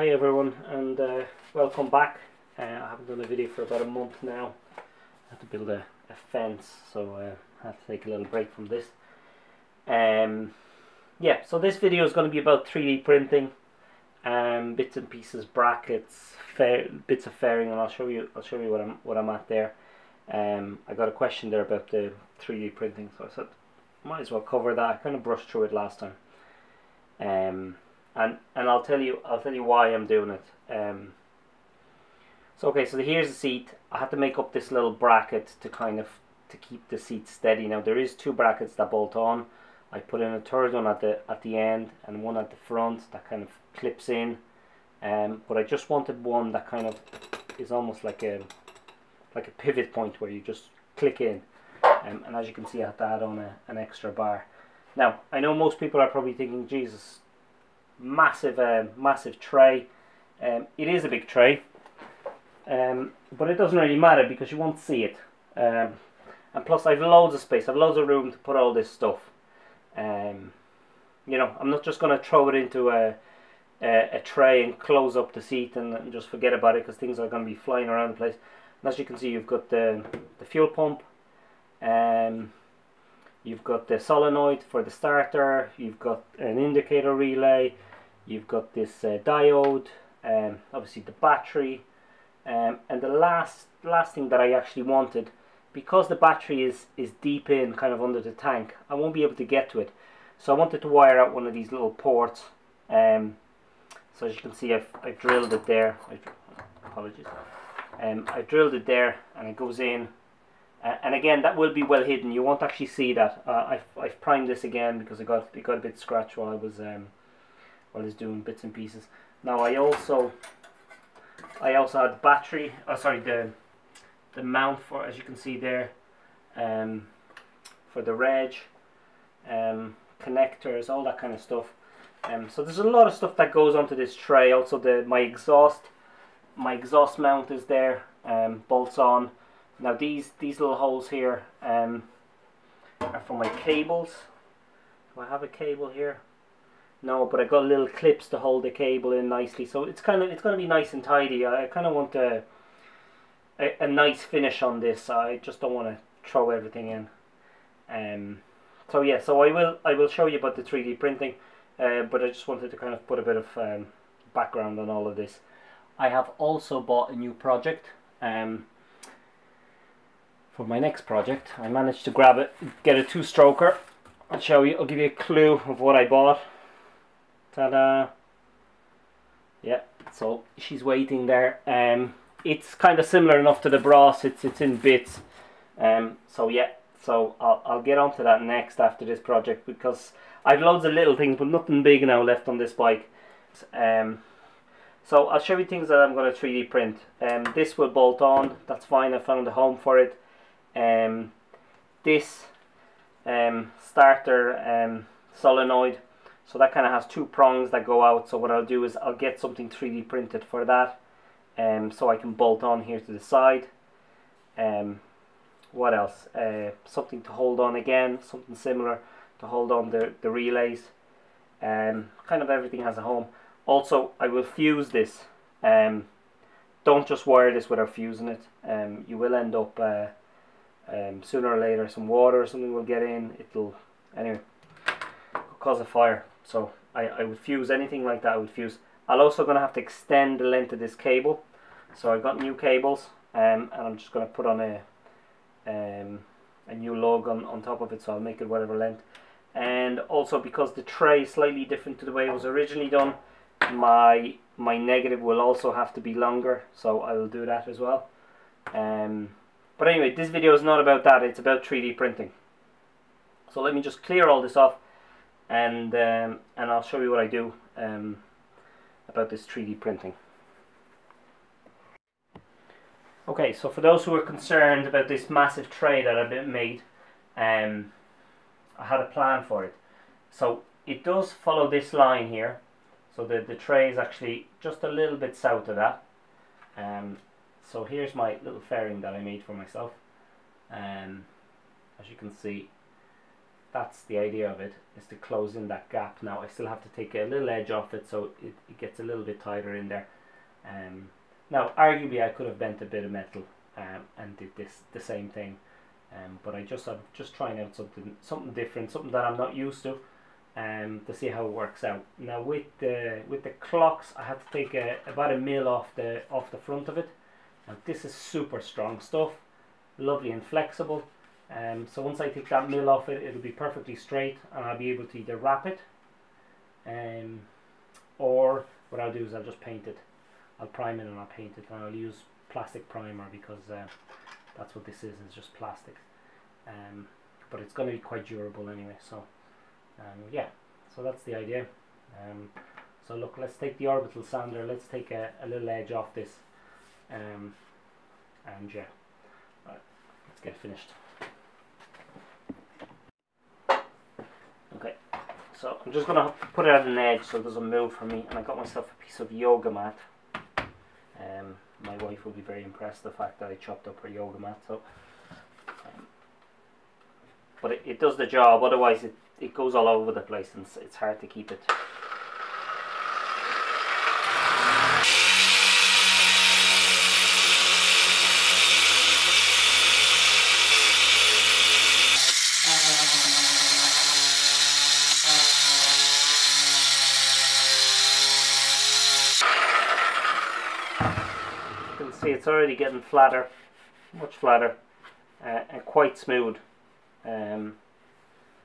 hi everyone and uh, welcome back. Uh, I haven't done a video for about a month now. I had to build a, a fence so uh, I had to take a little break from this. Um, yeah, so this video is going to be about 3D printing, um, bits and pieces, brackets, bits of fairing, and I'll show you. I'll show you what I'm what I'm at there. Um, I got a question there about the 3D printing, so I said might as well cover that. I kind of brushed through it last time. Um, and and I'll tell you I'll tell you why I'm doing it. Um, so okay, so here's the seat. I had to make up this little bracket to kind of to keep the seat steady. Now there is two brackets that bolt on. I put in a third one at the at the end and one at the front that kind of clips in. Um, but I just wanted one that kind of is almost like a like a pivot point where you just click in. Um, and as you can see, I had to add on a, an extra bar. Now I know most people are probably thinking, Jesus, massive um, massive tray. Um, it is a big tray um, but it doesn't really matter because you won't see it. Um, and plus I've loads of space. I've loads of room to put all this stuff. Um, you know I'm not just going to throw it into a, a, a, tray and close up the seat and, and just forget about it because things are going to be flying around the place. And as you can see you've got the, the fuel pump um, you've got the solenoid for the starter you've got an indicator relay you've got this uh, diode um, obviously the battery um, and the last last thing that I actually wanted because the battery is is deep in kind of under the tank I won't be able to get to it. So I wanted to wire out one of these little ports um, so as you can see I've, I've drilled it there. I, apologies. Um, I drilled it there and it goes in. Uh, and again that will be well hidden. You won't actually see that. Uh, I've, I've primed this again because I got it got a bit scratched while I was um, while he's doing bits and pieces. Now I also I also had the battery, oh sorry, the the mount for as you can see there, um, for the reg, um, connectors, all that kind of stuff. Um, so there's a lot of stuff that goes onto this tray. Also the my exhaust, my exhaust mount is there, um, bolts on. Now these these little holes here um, are for my cables. Do I have a cable here? No, but I got little clips to hold the cable in nicely, so it's kind of it's going to be nice and tidy. I kind of want a, a, a nice finish on this. I just don't want to throw everything in. Um, so yeah, so I will I will show you about the three D printing, uh, but I just wanted to kind of put a bit of um, background on all of this. I have also bought a new project. Um, for my next project, I managed to grab it, get a two-stroker. I'll show you. I'll give you a clue of what I bought. Ta-da! Yeah, so she's waiting there. Um, it's kind of similar enough to the Bros. It's it's in bits. Um, so yeah, so I'll I'll get onto that next after this project because I've loads of little things, but nothing big now left on this bike. Um, so I'll show you things that I'm going to 3D print. Um, this will bolt on. That's fine. I found a home for it. Um, this um, starter um, solenoid so that kind of has two prongs that go out. So what I'll do is I'll get something 3D printed for that. Um, so I can bolt on here to the side. Um, what else? Uh, something to hold on again, something similar to hold on the, the relays. Um, kind of everything has a home. Also, I will fuse this. Um, don't just wire this without fusing it. Um, you will end up uh, um, sooner or later some water or something will get in. It'll anyway cause a fire. So I, I would fuse anything like that I would fuse. I'm also going to have to extend the length of this cable. So I've got new cables um, and I'm just going to put on a um, a new lug on, on top of it so I'll make it whatever length. And also because the tray is slightly different to the way it was originally done, my my negative will also have to be longer so I will do that as well. Um, but anyway, this video is not about that, it's about 3D printing. So let me just clear all this off and um, and I'll show you what I do um, about this 3D printing. Okay, so for those who are concerned about this massive tray that I've made, um, I had a plan for it. So it does follow this line here. So the, the tray is actually just a little bit south of that. Um, so here's my little fairing that I made for myself. Um, as you can see, that's the idea of it is to close in that gap. Now I still have to take a little edge off it so it, it gets a little bit tighter in there. Um, now arguably I could have bent a bit of metal um, and did this the same thing. Um, but I just I'm just trying out something something different something that I'm not used to um, to see how it works out. Now with the with the clocks I had to take a, about a mil off the off the front of it. And this is super strong stuff lovely and flexible um, so once I take that mill off it, it'll be perfectly straight and I'll be able to either wrap it um, or what I'll do is I'll just paint it. I'll prime it and I'll paint it and I'll use plastic primer because uh, that's what this is, it's just plastic. Um, but it's going to be quite durable anyway, so um, yeah, so that's the idea. Um, so look, let's take the orbital sander, let's take a, a little edge off this um, and yeah, right, let's get finished. Okay, so I'm just going to put it at an edge so it doesn't move for me. And I got myself a piece of yoga mat. Um, my wife will be very impressed the fact that I chopped up her yoga mat. So, um, But it, it does the job, otherwise it, it goes all over the place and it's, it's hard to keep it see it's already getting flatter, much flatter, uh, and quite smooth. Um,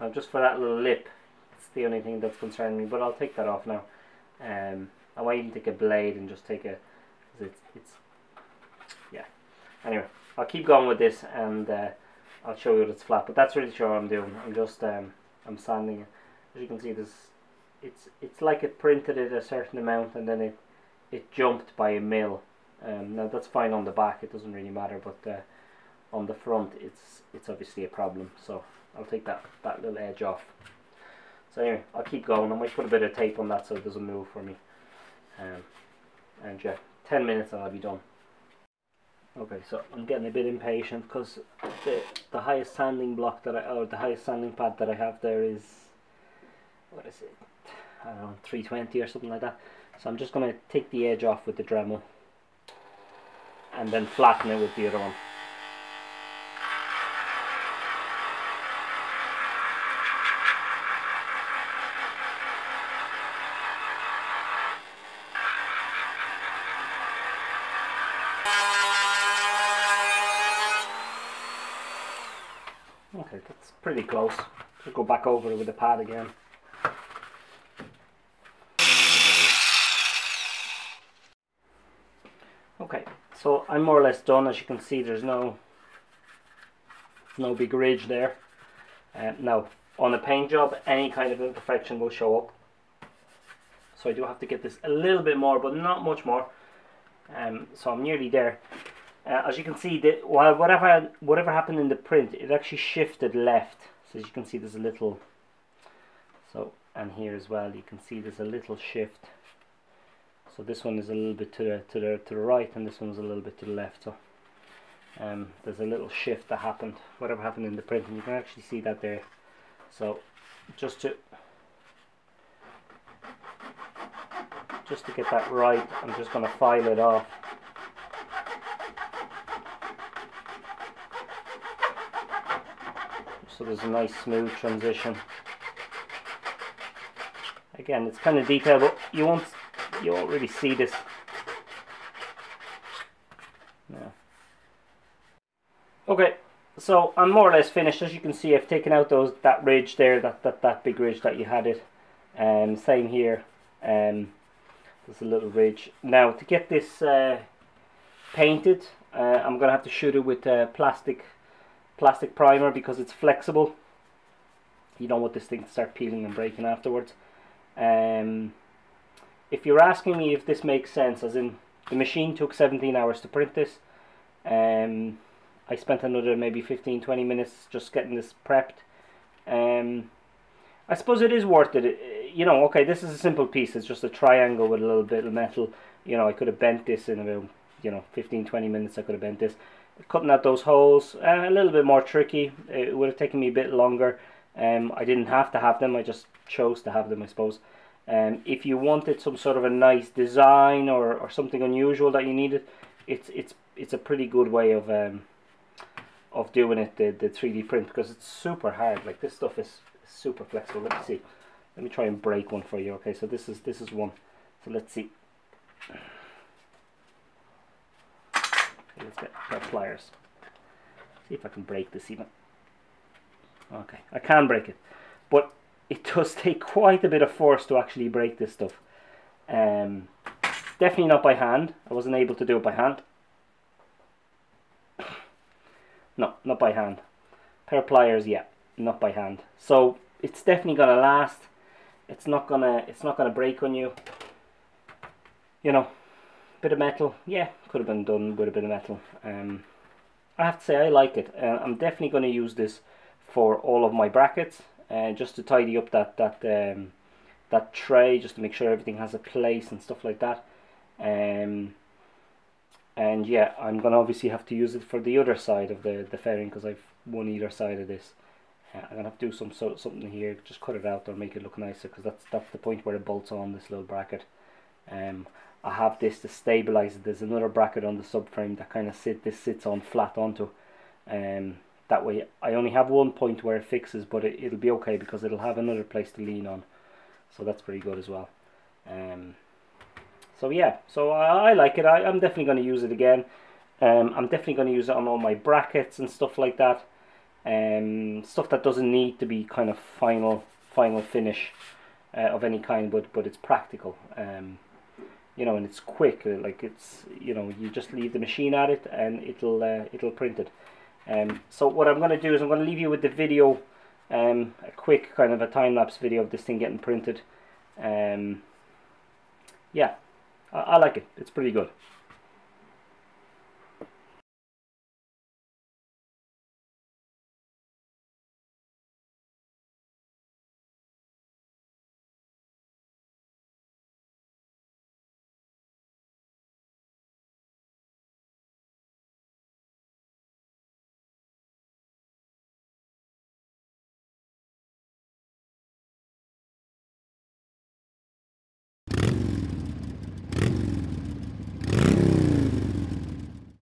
now just for that little lip, it's the only thing that's concerning me, but I'll take that off now. Um, I might even take a blade and just take a, it's, it's, yeah. Anyway, I'll keep going with this and uh, I'll show you that it's flat, but that's really sure what I'm doing. I'm just, um, I'm sanding it. As you can see, this, it's, it's like it printed it a certain amount and then it, it jumped by a mil um, now that's fine on the back, it doesn't really matter, but uh, on the front it's it's obviously a problem. So I'll take that, that little edge off. So anyway, I'll keep going. I might put a bit of tape on that so it doesn't move for me. Um, and yeah, 10 minutes and I'll be done. Okay, so I'm getting a bit impatient because the the highest sanding block that I or the highest sanding pad that I have there is what is it? I don't know, 320 or something like that. So I'm just going to take the edge off with the Dremel and then flatten it with the other one. Okay, that's pretty close. We'll go back over it with the pad again. Okay, so I'm more or less done as you can see there's no no big ridge there. Uh, now on a paint job any kind of imperfection will show up. So I do have to get this a little bit more but not much more. Um, so I'm nearly there. Uh, as you can see that while whatever whatever happened in the print it actually shifted left. So as you can see there's a little so and here as well you can see there's a little shift so this one is a little bit to the to the to the right and this one's a little bit to the left so um, there's a little shift that happened whatever happened in the print and you can actually see that there. So just to just to get that right I'm just going to file it off. So there's a nice smooth transition again it's kind of detailed but you won't you won't really see this. No. Okay, so I'm more or less finished. As you can see, I've taken out those that ridge there, that that that big ridge that you had it. Um, same here. Um, there's a little ridge. Now to get this uh, painted, uh, I'm gonna have to shoot it with uh, plastic plastic primer because it's flexible. You don't want this thing to start peeling and breaking afterwards. Um, if you're asking me if this makes sense, as in the machine took 17 hours to print this, um, I spent another maybe 15 20 minutes just getting this prepped. Um, I suppose it is worth it. You know, okay, this is a simple piece. It's just a triangle with a little bit of metal. You know, I could have bent this in about, you know, 15 20 minutes. I could have bent this. Cutting out those holes, uh, a little bit more tricky. It would have taken me a bit longer. Um, I didn't have to have them, I just chose to have them, I suppose. Um, if you wanted some sort of a nice design or, or something unusual that you needed, it's it's it's a pretty good way of um, of doing it the the 3D print because it's super hard. Like this stuff is super flexible. Let me see. Let me try and break one for you. Okay, so this is this is one. So let's see. Let's get our pliers. See if I can break this even. Okay, I can break it, but it does take quite a bit of force to actually break this stuff. Um, definitely not by hand. I wasn't able to do it by hand. No, not by hand. Pair of pliers, yeah, not by hand. So it's definitely gonna last. It's not gonna it's not gonna break on you. You know, bit of metal, yeah, could have been done with a bit of metal. Um, I have to say I like it. Uh, I'm definitely to use this for all of my brackets and uh, just to tidy up that that um, that tray just to make sure everything has a place and stuff like that. Um, and yeah, I'm to obviously have to use it for the other side of the, the fairing because I've one either side of this. Uh, I'm to have to do some so, something here, just cut it out or make it look nicer because that's, that's the point where it bolts on this little bracket. Um, I have this to stabilize it. There's another bracket on the subframe that kind of sit this sits on flat onto. Um, that way I only have one point where it fixes, but it, it'll be okay because it'll have another place to lean on. So that's pretty good as well. Um, so yeah, so I, I like it. I, I'm definitely going to use it again. Um, I'm definitely going to use it on all my brackets and stuff like that. Um, stuff that doesn't need to be kind of final final finish uh, of any kind, but but it's practical. Um, you know, and it's quick. Like it's you know, you just leave the machine at it and it'll uh, it'll print it. Um, so what I'm going to do is I'm going to leave you with the video, um, a quick kind of a time lapse video of this thing getting printed. Um, yeah, I, I like it. It's pretty good.